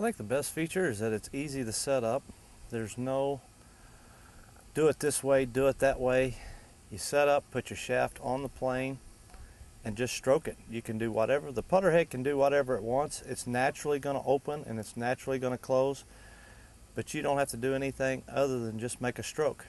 I think the best feature is that it's easy to set up. There's no do it this way, do it that way. You set up, put your shaft on the plane, and just stroke it. You can do whatever. The putter head can do whatever it wants. It's naturally going to open and it's naturally going to close, but you don't have to do anything other than just make a stroke.